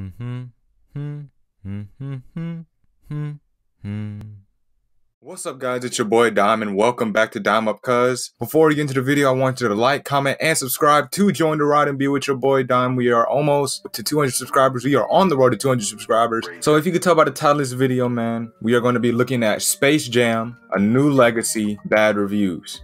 Mm-hmm. Mm-hmm. Mm-hmm. What's up guys, it's your boy Dime and welcome back to Dime Up Cuz. Before we get into the video, I want you to like, comment, and subscribe to join the ride and be with your boy Dime. We are almost to 200 subscribers. We are on the road to 200 subscribers. So if you could tell by the title of this video, man, we are going to be looking at Space Jam, A New Legacy, Bad Reviews.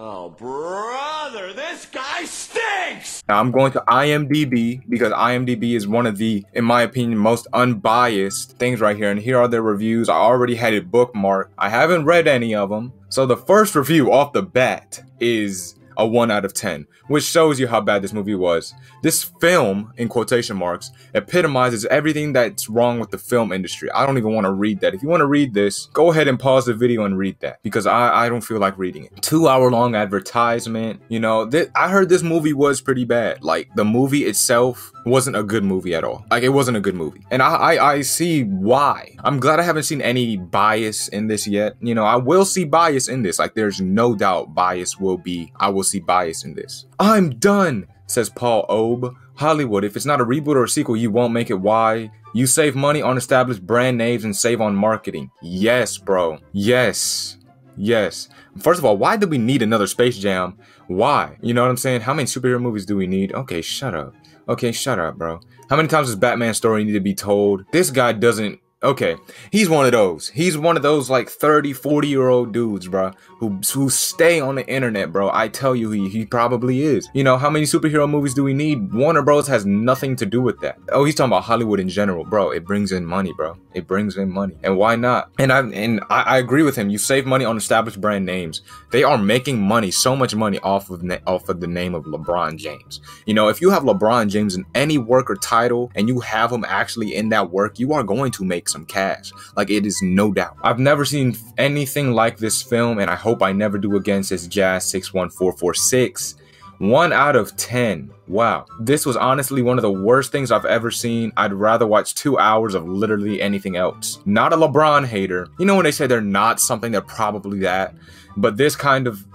Oh, brother, this guy stinks! Now I'm going to IMDb because IMDb is one of the, in my opinion, most unbiased things right here. And here are their reviews. I already had it bookmarked. I haven't read any of them. So the first review off the bat is a 1 out of 10, which shows you how bad this movie was. This film, in quotation marks, epitomizes everything that's wrong with the film industry. I don't even want to read that. If you want to read this, go ahead and pause the video and read that because I, I don't feel like reading it. Two hour long advertisement, you know, I heard this movie was pretty bad. Like the movie itself wasn't a good movie at all. Like it wasn't a good movie. And I, I, I see why. I'm glad I haven't seen any bias in this yet. You know, I will see bias in this. Like there's no doubt bias will be, I will see bias in this. I'm done, says Paul Obe. Hollywood, if it's not a reboot or a sequel, you won't make it. Why? You save money on established brand names and save on marketing. Yes, bro. Yes. Yes. First of all, why do we need another Space Jam? Why? You know what I'm saying? How many superhero movies do we need? Okay, shut up. Okay, shut up, bro. How many times does Batman story need to be told? This guy doesn't Okay, he's one of those. He's one of those like 30, 40 year old dudes, bro, who who stay on the internet, bro. I tell you, he he probably is. You know, how many superhero movies do we need? Warner Bros has nothing to do with that. Oh, he's talking about Hollywood in general, bro. It brings in money, bro. It brings in money, and why not? And I and I, I agree with him. You save money on established brand names. They are making money, so much money off of off of the name of LeBron James. You know, if you have LeBron James in any work or title, and you have him actually in that work, you are going to make some cash. Like it is no doubt. I've never seen anything like this film, and I hope I never do again, says Jazz61446. One out of 10. Wow. This was honestly one of the worst things I've ever seen. I'd rather watch two hours of literally anything else. Not a LeBron hater. You know when they say they're not something, they're probably that. But this kind of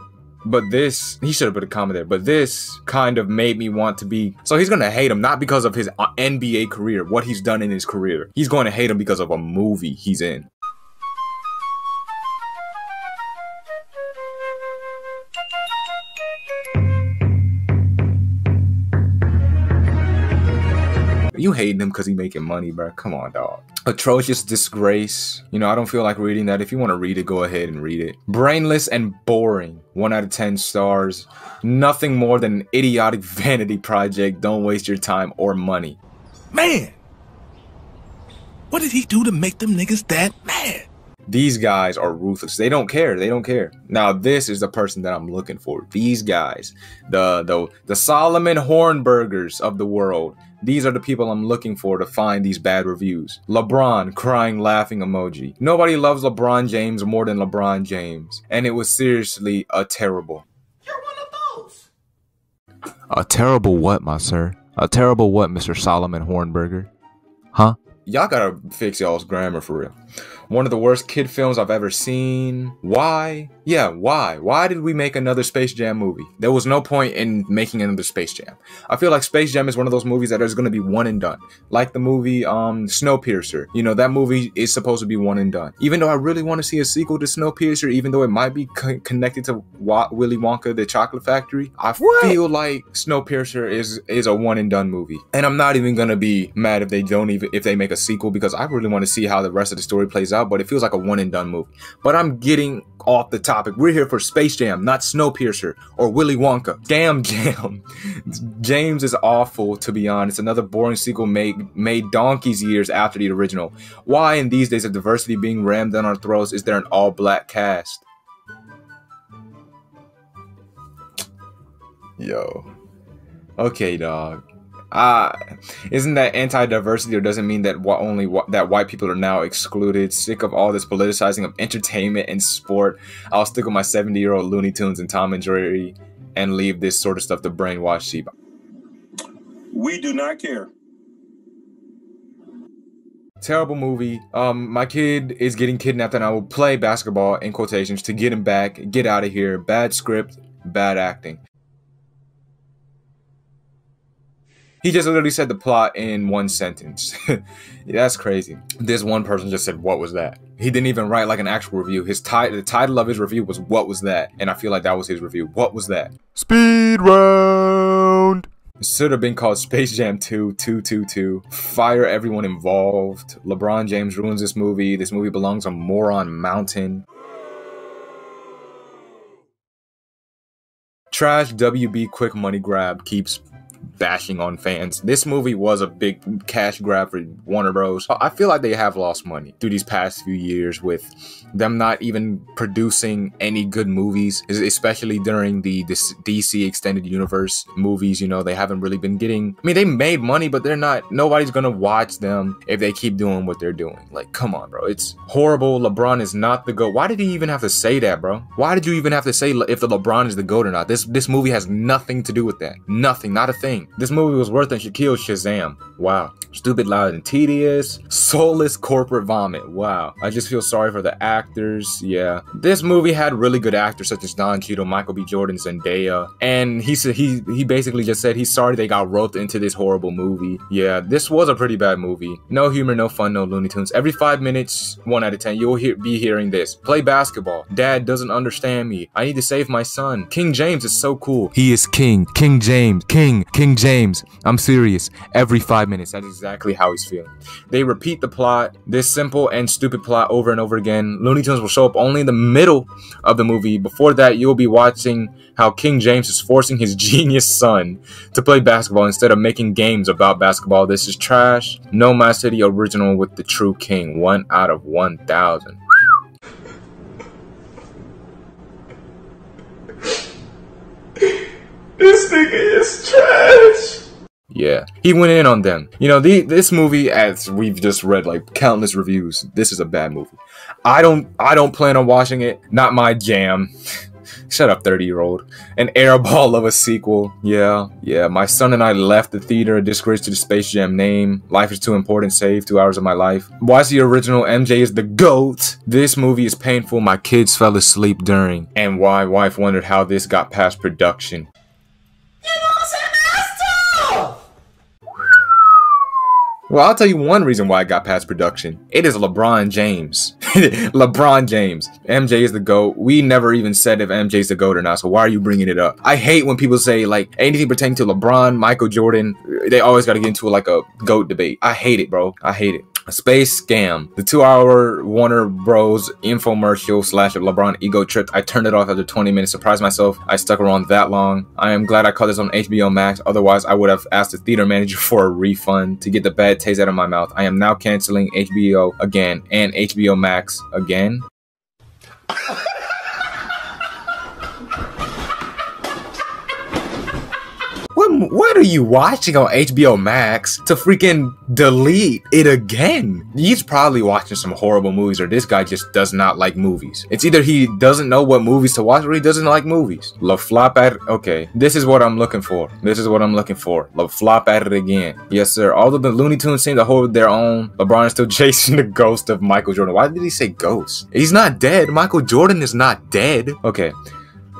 but this, he should have put a comment there, but this kind of made me want to be. So he's going to hate him, not because of his uh, NBA career, what he's done in his career. He's going to hate him because of a movie he's in. You hating him because he making money, bro. Come on, dog. Atrocious disgrace. You know, I don't feel like reading that. If you want to read it, go ahead and read it. Brainless and boring. One out of 10 stars. Nothing more than an idiotic vanity project. Don't waste your time or money. Man! What did he do to make them niggas that mad? These guys are ruthless. They don't care. They don't care. Now, this is the person that I'm looking for. These guys, the the the Solomon Hornburgers of the world. These are the people I'm looking for to find these bad reviews. LeBron crying laughing emoji. Nobody loves LeBron James more than LeBron James, and it was seriously a terrible. You're one of those. A terrible what, my sir? A terrible what, Mr. Solomon Hornberger? Huh? Y'all gotta fix y'all's grammar for real. One of the worst kid films I've ever seen. Why? Yeah, why? Why did we make another Space Jam movie? There was no point in making another Space Jam. I feel like Space Jam is one of those movies that is going to be one and done. Like the movie um, Snowpiercer. You know, that movie is supposed to be one and done. Even though I really want to see a sequel to Snowpiercer, even though it might be co- connected to Wa- Willy Wonka, the Chocolate Factory, I what? feel like Snowpiercer is is a one and done movie. And I'm not even going to be mad if they don't even if they make a sequel because I really want to see how the rest of the story plays out, but it feels like a one and done movie. But I'm getting off the topic. We're here for Space Jam, not Snowpiercer or Willy Wonka. Damn Jam. James is awful, to be honest. Another boring sequel made made donkeys years after the original. Why in these days of diversity being rammed down our throats is there an all black cast? Yo. Okay, dog uh, isn't that anti-diversity or doesn't mean that only that white people are now excluded? Sick of all this politicizing of entertainment and sport. I'll stick with my 70-year-old Looney Tunes and Tom and Jerry and leave this sort of stuff to brainwash sheep. We do not care. Terrible movie. Um, my kid is getting kidnapped, and I will play basketball in quotations to get him back. Get out of here. Bad script, bad acting. He just literally said the plot in one sentence. That's crazy. This one person just said, "What was that?" He didn't even write like an actual review. His title, the title of his review was "What was that?" And I feel like that was his review. What was that? Speed round. It should have been called Space Jam 2 222. Fire everyone involved. LeBron James ruins this movie. This movie belongs on Moron Mountain. Trash WB quick money grab keeps bashing on fans. This movie was a big cash grab for Warner Bros. I feel like they have lost money through these past few years with them not even producing any good movies, especially during the DC extended universe movies. You know, they haven't really been getting. I mean, they made money, but they're not. Nobody's gonna watch them if they keep doing what they're doing. Like, come on, bro. It's horrible. LeBron is not the goat. Why did he even have to say that, bro? Why did you even have to say if the LeBron is the goat or not? This this movie has nothing to do with that. Nothing. Not a thing. This movie was worse than Shaquille Shazam. Wow. Stupid, loud, and tedious. Soulless corporate vomit. Wow. I just feel sorry for the actors. Yeah. This movie had really good actors such as Don Cheadle, Michael B. Jordan, Zendaya. And he said he he basically just said he's sorry they got roped into this horrible movie. Yeah, this was a pretty bad movie. No humor, no fun, no Looney Tunes. Every five minutes, one out of ten, you'll hear, be hearing this. Play basketball. Dad doesn't understand me. I need to save my son. King James is so cool. He is king. King James. King. King James. I'm serious. Every five minutes. That is exactly how he's feeling. They repeat the plot, this simple and stupid plot over and over again. Looney Tunes will show up only in the middle of the movie. Before that, you'll be watching how King James is forcing his genius son to play basketball instead of making games about basketball. This is trash. No My City original with the true king. One out of 1,000. This nigga is trash. Yeah, he went in on them. You know, the this movie, as we've just read like countless reviews, this is a bad movie. I don't, I don't plan on watching it. Not my jam. Shut up, 30 year old. An airball of a sequel. Yeah, yeah. My son and I left the theater, a disgrace to the Space Jam name. Life is too important, save two hours of my life. Watch the original MJ is the GOAT. This movie is painful. My kids fell asleep during. And why wife wondered how this got past production. Well, I'll tell you one reason why it got past production. It is LeBron James. LeBron James. MJ is the GOAT. We never even said if MJ's the GOAT or not, so why are you bringing it up? I hate when people say, like, anything pertaining to LeBron, Michael Jordan, they always got to get into, like, a GOAT debate. I hate it, bro. I hate it. Space Scam, the two-hour Warner Bros. infomercial slash LeBron ego trip. I turned it off after 20 minutes. Surprised myself. I stuck around that long. I am glad I caught this on HBO Max. Otherwise, I would have asked the theater manager for a refund to get the bad taste out of my mouth. I am now canceling HBO again and HBO Max again. What, are you watching on HBO Max to freaking delete it again? He's probably watching some horrible movies or this guy just does not like movies. It's either he doesn't know what movies to watch or he doesn't like movies. Love flop at it. Okay, this is what I'm looking for. This is what I'm looking for. Love flop at it again. Yes, sir. Although the Looney Tunes seem to hold their own, LeBron is still chasing the ghost of Michael Jordan. Why did he say ghost? He's not dead. Michael Jordan is not dead. Okay.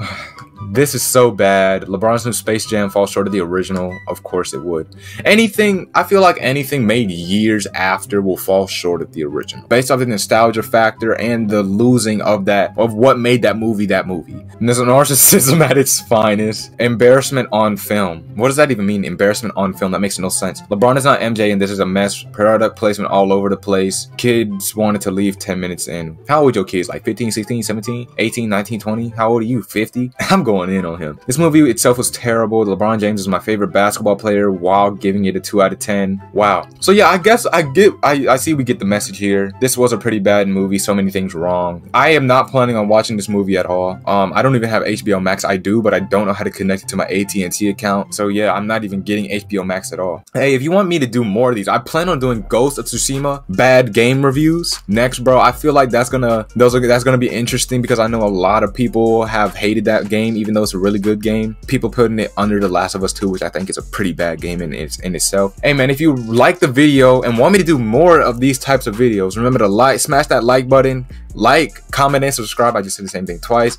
This is so bad. LeBron's new Space Jam falls short of the original. Of course it would. Anything, I feel like anything made years after will fall short of the original. Based off the nostalgia factor and the losing of that, of what made that movie that movie. And there's a narcissism at its finest. Embarrassment on film. What does that even mean? Embarrassment on film? That makes no sense. LeBron is not MJ and this is a mess. Product placement all over the place. Kids wanted to leave 10 minutes in. How old your kids? Like 15, 16, 17, 18, 19, 20? How old are you? 50? I'm going going in on him. This movie itself was terrible. LeBron James is my favorite basketball player while giving it a 2 out of 10. Wow. So yeah, I guess I get I, I see we get the message here. This was a pretty bad movie, so many things wrong. I am not planning on watching this movie at all. Um I don't even have HBO Max. I do, but I don't know how to connect it to my AT&T account. So yeah, I'm not even getting HBO Max at all. Hey, if you want me to do more of these, I plan on doing Ghost of Tsushima bad game reviews next, bro. I feel like that's gonna those are that's gonna be interesting because I know a lot of people have hated that game even though it's a really good game. People putting it under The Last of Us 2, which I think is a pretty bad game in, its, in itself. Hey man, if you like the video and want me to do more of these types of videos, remember to like, smash that like button, like, comment, and subscribe. I just said the same thing twice.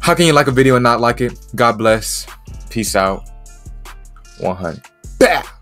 How can you like a video and not like it? God bless. Peace out. 100. Bah!